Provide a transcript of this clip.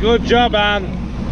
Good job, Anne.